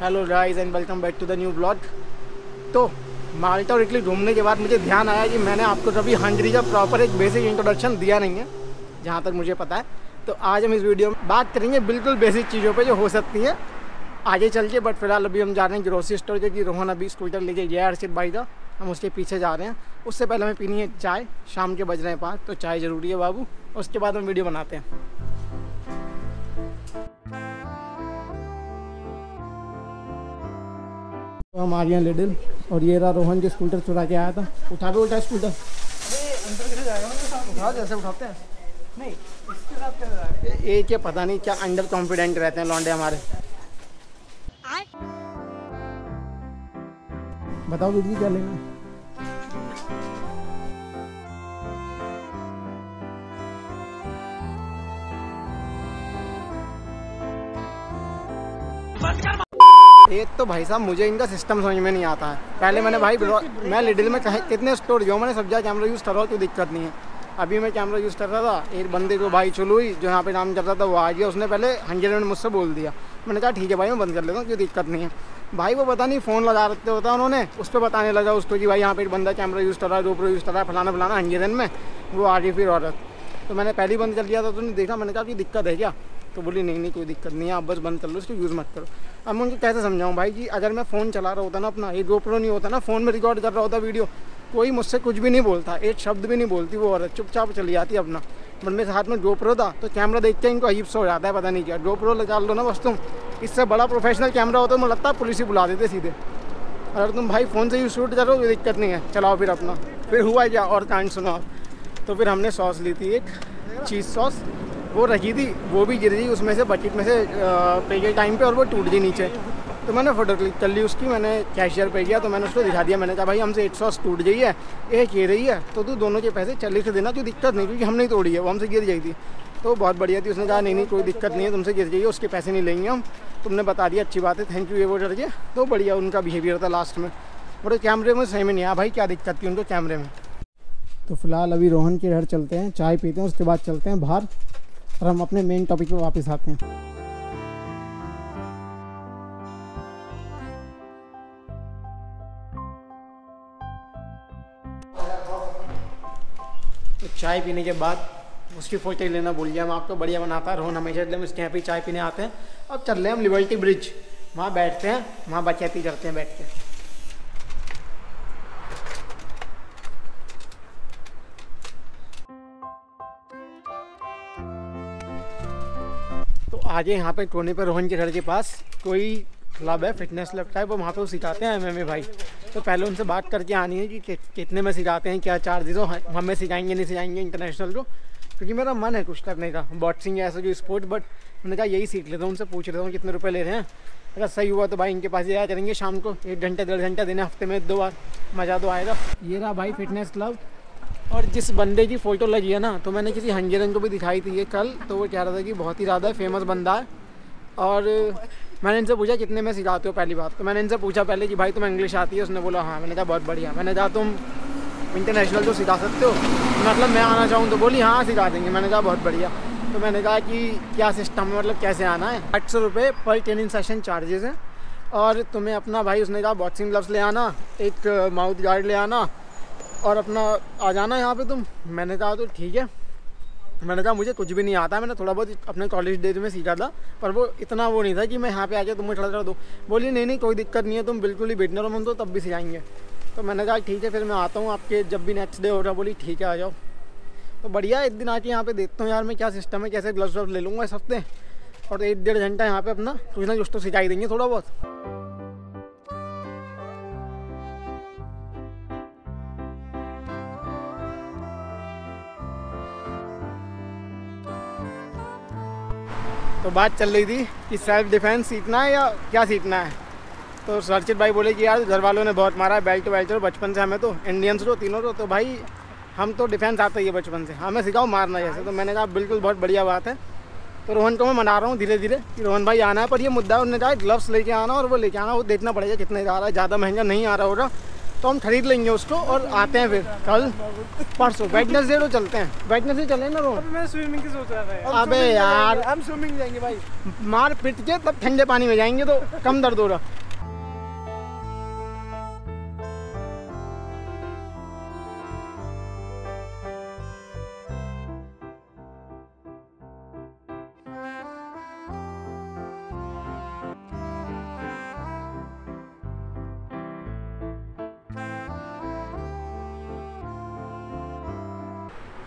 Hello guys and welcome back to the new blog तो Malta और Italy घूमने के बाद मुझे ध्यान आया कि मैंने आपको कभी हंगरी का प्रॉपर एक बेसिक इंट्रोडक्शन दिया नहीं है, जहाँ तक मुझे पता है। तो आज हम इस वीडियो में बात करेंगे बिल्कुल बेसिक चीज़ों पे जो हो सकती हैं। आगे चल के बट फ़िलहाल अभी हम जा रहे हैं ग्रोसरी स्टोर क्योंकि रोहन अभी स्कूटर लेके गया अर्षित भाई का हम उसके पीछे जा रहे हैं। उससे पहले हमें पीनी है चाय, शाम के बज रहे हैं पाँच तो चाय ज़रूरी है बाबू। उसके बाद हम वीडियो बनाते हैं। तो हम आ गए लिडिल और ये रहा रोहन जो स्कूटर चुरा के आया था। उठा के उठा स्कूटर। उठा जैसे उठाते हैं। नहीं इसके साथ क्या ये पता नहीं क्या अंडर कॉन्फिडेंट रहते हैं लौंडे हमारे। बताओ दीदी क्या लेना एक तो भाई साहब मुझे इनका सिस्टम समझ में नहीं आता है। पहले मैंने भाई मैं लिडिल में कहे कितने स्टोर जो मैंने सब जगह कैमरा यूज़ कर रहा हूँ कोई दिक्कत नहीं है। अभी मैं कैमरा यूज़ कर रहा था एक बंदे को भाई चुलू ही जो यहाँ पे नाम कर रहा था वो आ गया उसने पहले हंड्रेड मिनट मुझसे बोल दिया। मैंने कहा ठीक है भाई मैं बंद कर लेता हूँ कोई दिक्कत नहीं है। भाई वो पता नहीं फ़ोन लगा रखते होता उन्होंने उस पर बताने लगा उसको कि भाई यहाँ पे एक बंदा कैमरा यूज़ कर रहा है रोपरो यूज़ कर रहा है फलाना फलाना हंड्रेड में वो आ गई फिर औरत तो मैंने पहली बंद कर लिया था तो देखा मैंने कहा कि दिक्कत है क्या? तो बोली, नहीं नहीं, कोई दिक्कत नहीं है, आप बस बंद कर लो उसको यूज़ मत करो। अब मैं उनको कैसे समझाऊँ, भाई कि अगर मैं फ़ोन चला रहा होता ना अपना, ये गोप्रो नहीं होता ना फ़ोन में रिकॉर्ड कर रहा होता वीडियो कोई मुझसे कुछ भी नहीं बोलता, एक शब्द भी नहीं बोलती, वो औरत चुपचाप चली जाती अपना। बट मेरे हाथ में गोप्रो था तो कैमरा देख के इनको अजीब सा हो जाता है, पता नहीं क्या। गोप्रो लगा लो ना बस तुम इससे बड़ा प्रोफेशनल कैमरा होता तो मुझे लगता है पुलिस ही बुला देते सीधे। अगर तुम भाई फ़ोन से ही शूट करो, कोई दिक्कत नहीं है, चलाओ फिर अपना। फिर हुआ क्या, और कांड सुनो आप तो फिर हमने सॉस ली थी एक चीज़ सॉस वो रखी थी, वो भी गिर गई उसमें से, बकेट में से पे गए टाइम पे और वो टूट गई नीचे। तो मैंने फ़ोटो क्लिक कर ली उसकी, मैंने कैशियर पे गया तो मैंने उसको दिखा दिया, मैंने कहा, भाई, हमसे एट सॉस टूट गई है, एक ये रही है तो तू दोनों के पैसे चली से देना कोई दिक्कत नहीं, क्योंकि हमने तोड़ी है, वो हमसे गिर गई थी। तो बहुत बढ़िया थी, उसने कहा, नहीं नहीं, कोई दिक्कत नहीं है, तुमसे गिर जाइए उसके पैसे नहीं लेंगे हम, तुमने बता दिया, अच्छी बात है थैंक यू ये, वो करके तो बढ़िया उनका बिहेवियर था लास्ट में। और कैमरे में सही में नहीं आया, भाई, क्या दिक्कत थी उनको कैमरे में? तो फ़िलहाल अभी रोहन के घर चलते हैं, चाय पीते हैं, उसके बाद चलते हैं बाहर। और हम अपने मेन टॉपिक पे वापस आते हैं। तो चाय पीने के बाद उसकी फ़ोटो लेना भूल गया। मैं आपको बढ़िया बनाता है रोहन हमेशा हम इसके यहाँ पे चाय पीने आते हैं। अब चल रहे हैं हम लिबर्टी ब्रिज वहाँ बैठते हैं, वहाँ बचैती करते हैं बैठ के। आगे यहाँ पे कोने पर रोहन के घर के पास कोई क्लब है फिटनेस क्लब टाइप वो वहाँ पे वो सिखाते हैं एमएमए भाई। तो पहले उनसे बात करके आनी है कि कितने में सिखाते हैं, क्या चार्जेस हो, हमें सिखाएँगे, नहीं सिखाएँगे इंटरनेशनल को? क्योंकि मेरा मन है कुछ करने का बॉक्सिंग ऐसा जो स्पोर्ट बट मैंने कहा यही सीख लेता हूँ, उनसे पूछ लेता हूँ कितने रुपये ले रहे हैं। अगर सही हुआ तो भाई, इनके पास जाया करेंगे शाम को, एक घंटे, डेढ़ घंटे, देने हफ़्ते में दो बार, मज़ा तो आएगा। ये रहा भाई फिटनेस क्लब और जिस बंदे की फ़ोटो लगी है ना तो मैंने किसी हंगेरन को भी दिखाई थी ये कल तो वो कह रहा था कि बहुत ही ज़्यादा फ़ेमस बंदा है। और मैंने इनसे पूछा, कितने में सिखाते हो पहली बात? तो मैंने इनसे पूछा पहले कि, भाई तुम इंग्लिश आती है? उसने बोला हाँ। मैंने कहा, बहुत बढ़िया। मैंने कहा, तुम इंटरनेशनल तो सिखा सकते हो? मतलब मैं आना चाहूँ तो बोली हाँ सिखा देंगे। मैंने कहा, बहुत बढ़िया। तो मैंने कहा कि, क्या सिस्टम है? मतलब कैसे आना है? आठ सौ रुपये पर ट्रेनिंग सेशन चार्जेस हैं। और तुम्हें अपना भाई, उसने कहा बॉक्सिंग ग्लव्स ले आना, एक माउथ गार्ड ले आना और अपना आ जाना यहाँ पे तुम। मैंने कहा तो ठीक है। मैंने कहा मुझे कुछ भी नहीं आता। मैंने थोड़ा बहुत अपने कॉलेज डेज़ में सीखा था, पर वो इतना वो नहीं था कि मैं यहाँ पे आके तुम्हें खड़ा दो। बोली, नहीं नहीं, कोई दिक्कत नहीं है, तुम बिल्कुल ही बिटनर हो तो तब भी सिखाएँगे। तो मैंने कहा, ठीक है, फिर मैं आता हूँ आपके, जब भी नेक्स्ट डे हो रहा बोली, ठीक है, आ जाओ। तो बढ़िया, एक दिन आके यहाँ पे देखता हूँ यार मैं क्या सिस्टम है, कैसे ग्लव्स व्लव्स ले लूँगा इस हफ़्ते। और एक डेढ़ घंटा यहाँ पे अपना, कुछ ना कुछ तो सिखाई देंगे थोड़ा बहुत। तो बात चल रही थी कि सेल्फ डिफेंस सीखना है या क्या सीखना है? तो सरचित भाई बोले कि यार घर वालों ने बहुत मारा है बेल्ट वेल्ट बचपन से हमें तो इंडियंस रो तीनों रो तो भाई, हम तो डिफेंस आता ही है बचपन से। हमें सिखाओ मारना जैसे तो मैंने कहा, बिल्कुल बहुत बढ़िया बात है। तो रोहन को मैं मना रहा हूँ धीरे धीरे कि रोहन भाई आना है, पर ये मुद्दा उन्होंने कहा ग्लव्स लेके आना और वो लेके आना, वो देखना पड़ेगा कितने जा रहा है, ज़्यादा महँगा नहीं आ रहा होगा। तो हम खरीद लेंगे उसको और आते हैं फिर कल परसों। वेडनेसडे तो चलते हैं। वेडनेसडे चले ना रोज? मैं स्विमिंग की सोच रहा था अबे यार। हम स्विमिंग जाएँगे भाई। मार पिट के तब ठंडे पानी में जाएँगे तो कम दर्द हो रहा।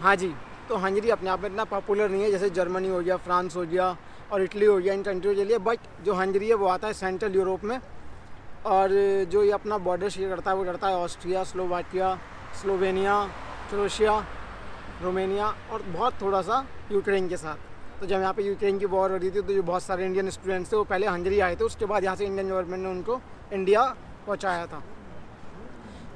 हाँ जी तो हंगरी अपने आप में इतना पॉपुलर नहीं है, जैसे जर्मनी हो गया फ्रांस हो गया और इटली हो गया, इन कंट्रियों के लिए बट जो हंगरी है वो आता है सेंट्रल यूरोप में और जो ये अपना बॉर्डर शेयर करता है, वो करता है Austria Slovakia Slovenia Croatia Romania और बहुत थोड़ा सा यूक्रेन के साथ। तो जब यहाँ पे यूक्रेन की वॉर हो रही थी तो जो बहुत सारे इंडियन स्टूडेंट्स थे, वो पहले हंगरी आए थे, उसके बाद यहाँ से इंडियन गवर्नमेंट ने उनको इंडिया पहुँचाया था।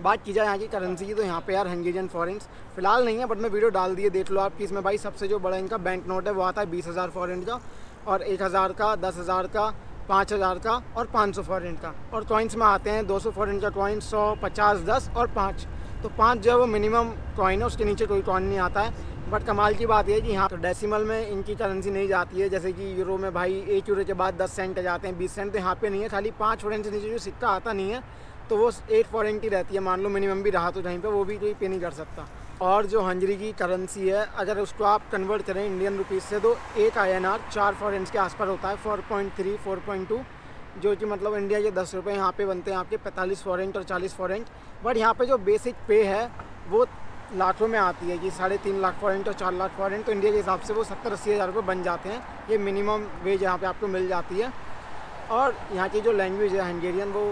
बात की जाए यहाँ की करेंसी की तो यहाँ पे यार हंगेरियन फॉरेंस फ़िलहाल नहीं है बट मैं वीडियो डाल दिए, देख लो आप कि इसमें भाई सबसे जो बड़ा इनका बैंक नोट है, वो आता है बीस हज़ार फॉरेंट का और एक हज़ार का, दस हज़ार का, पाँच हज़ार का और पाँच सौ फॉरेंट का। और कॉइन्स में आते हैं, दो सौ फॉरेंट का कॉइन सौ, पचास, दस और पाँच। तो पाँच जो है वो मिनिमम कॉइन है, उसके नीचे कोई कॉइन नहीं आता है। बट कमाल की बात यह है कि यहाँ तो डेसिमल में इनकी करेंसी नहीं जाती है, जैसे कि यूरो में भाई एक यूरो के बाद दस सेंट जाते हैं, बीस सेंट तो यहाँ पे नहीं है, खाली पाँच फॉरेंट से नीचे जो सिक्का आता नहीं है। तो वो एट फॉरेंट ही रहती है, मान लो मिनिमम भी रहा तो कहीं पे, वो भी कोई पे नहीं कर सकता। और जो हंजरी की करेंसी है, अगर उसको आप कन्वर्ट करें इंडियन रुपीज़ से तो एक आई एन आर चार फॉरेंस के आसपास होता है four point three four point two जो कि मतलब इंडिया के दस रुपये यहाँ पे बनते हैं आपके, पैंतालीस फॉरेंट और चालीस फॉरेंट बट यहाँ पे जो बेसिक पे है, वो लाखों में आती है कि साढ़े तीन लाख फॉरेंट और चार लाख फॉरेंट तो इंडिया के हिसाब से वो सत्तर अस्सी हज़ार रुपये बन जाते हैं। ये मिनिमम वेज यहाँ पे आपको मिल जाती है। और यहाँ की जो लैंग्वेज है हंगेरियन वो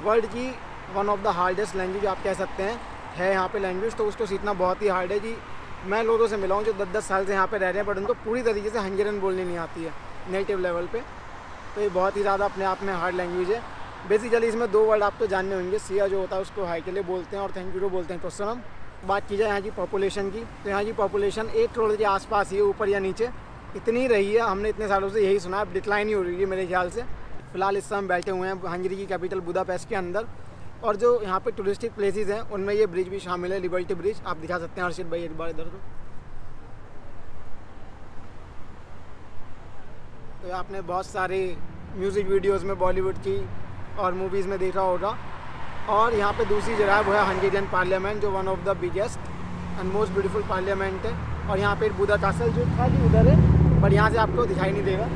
वर्ल्ड की one of the hardest language आप कह सकते हैं, है यहाँ पे लैंग्वेज तो उसको सीखना बहुत ही हार्ड है जी। मैं लोगों से मिला हूँ जो दस दस साल से यहाँ पे रह रहे हैं बट उनको पूरी तरीके से हंगेरियन बोलनी नहीं आती है नेटिव लेवल पे। तो ये बहुत ही ज़्यादा अपने आप में हार्ड लैंग्वेज है। बेसिकली इसमें दो वर्ड आप तो जानने होंगे, सिया जो होता है उसको हाई के लिए बोलते हैं और थैंक यू को बोलते हैं क्वेश्चन हम बात की जाए यहाँ की पॉपुलेशन की तो यहाँ की पॉपुलेशन एक करोड़ के आसपास है ऊपर या नीचे। इतनी रही है, हमने इतने सालों से यही सुना है डिक्लाइन ही हो रही है मेरे ख्याल से। फ़िलहाल इस समय बैठे हुए हैं हंगरी की कैपिटल बुदापेस्ट के अंदर। और जो यहाँ पे टूरिस्टिक प्लेसेस हैं, उनमें ये ब्रिज भी शामिल है लिबर्टी ब्रिज आप दिखा सकते हैं हर्षित भाई एक बार इधर तो तो आपने बहुत सारे म्यूज़िक वीडियोस में बॉलीवुड की और मूवीज़ में देखा होगा। और यहाँ पे दूसरी जगह वो है हंगेरियन पार्लियामेंट जो one of the biggest and most beautiful parliament है। और यहाँ पे बुदा कासल जो था कि उधर है, पर यहाँ से आपको दिखाई नहीं देगा।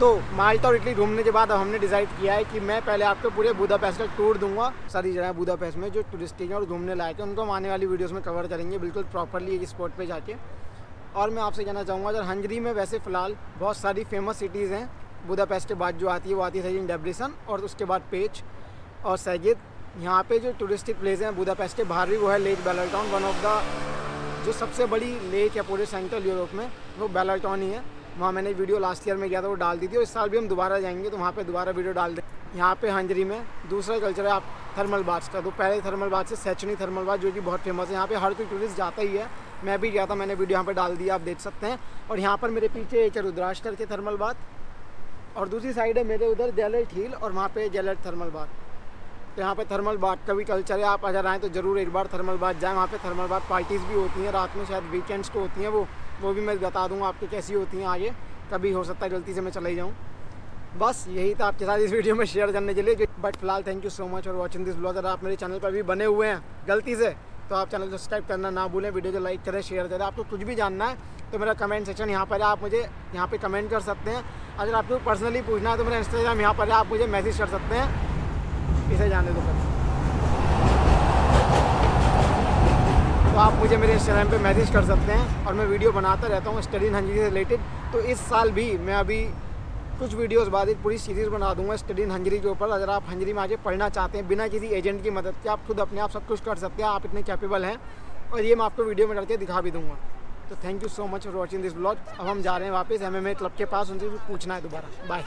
तो माल्टा और इटली घूमने के बाद अब हमने डिसाइड किया है कि मैं पहले आपको पूरे बुदापेस्ट का टूर दूँगा। सारी जगह बुदापेस्ट में जो टूरिस्टिक हैं और घूमने लायक है, उनको हम आने वाली वीडियोस में कवर करेंगे बिल्कुल प्रॉपरली एक स्पॉट पे जाके। और मैं आपसे कहना चाहूँगा, अगर हंगरी में वैसे फ़िलहाल बहुत सारी फ़ेमस सिटीज़ हैं बुदापेस्ट के बाद जो आती है, वो आती है सही डेब्रिसन और उसके बाद पेच और सैगिद यहाँ पे जो टूरिस्टिक प्लेस हैं बुदापेस्ट के बाहर भी वो है lake Balaton one of the जो सबसे बड़ी लेक है पूरे सेंट्रल यूरोप में, वो बेलरटाउन ही है। वहाँ मैंने वीडियो लास्ट ईयर में गया था, वो डाल दी थी और इस साल भी हम दोबारा जाएँगे तो वहाँ पे दोबारा वीडियो डाल दें। यहाँ पे हंजरी में दूसरा कल्चर है, आप थर्मल बाथ का। तो पहले थर्मल बाथ से सैचनी थर्मल बाथ जो कि बहुत फ़ेमस है, यहाँ पे हर कोई टूरिस्ट जाता ही है। मैं भी गया था, मैंने वीडियो यहाँ पर डाल दिया, आप देख सकते हैं। और यहाँ पर मेरे पीछे एक रुद्राश करके थर्मल बाथ और दूसरी साइड है मेरे उधर जैलट हील और वहाँ पे जैलट थर्मल बाथ तो यहाँ पे थर्मल बाथ का भी कल्चर है, आप अगर आएँ तो ज़रूर एक बार थर्मल बाथ जाएँ। वहाँ पे थर्मल बाथ पार्टीज़ भी होती हैं, रात में शायद वीकेंड्स को होती हैं वो वो भी मैं बता दूँगा आपकी कैसी होती हैं आगे। कभी हो सकता है गलती से मैं चले जाऊँ। बस यही था आपके साथ इस वीडियो में शेयर करने के लिए। बट फ़िलहाल thank you so much for watching this blog अगर आप मेरे चैनल पर भी बने हुए हैं गलती से तो आप चैनल सब्सक्राइब करना ना भूलें। वीडियो को लाइक करें शेयर करें। आपको कुछ भी जानना है तो मेरा कमेंट सेक्शन यहाँ पर है। आप मुझे यहाँ पे कमेंट कर सकते हैं। अगर आपको पर्सनली पूछना है तो मेरा इंस्टाग्राम यहाँ पर है। आप मुझे मैसेज कर सकते हैं। इसे जाने दो फिर तो आप मुझे मेरे इंस्टाग्राम पे मैसेज कर सकते हैं और मैं वीडियो बनाता रहता हूँ स्टडी इन हंजरी से रिलेटेड तो इस साल भी मैं अभी कुछ वीडियोस बाद एक पूरी सीरीज़ बना दूँगा स्टडी इन हंजरी के ऊपर। अगर आप हंजरी में आगे पढ़ना चाहते हैं, बिना किसी एजेंट की मदद के आप खुद अपने आप सब कुछ कर सकते हैं। आप इतने कैपेबल हैं और ये मैं आपको वीडियो में करके दिखा भी दूँगा। तो thank you so much for watching this blog अब हम जा रहे हैं वापस एम क्लब के पास, उनसे पूछना है दोबारा। बाय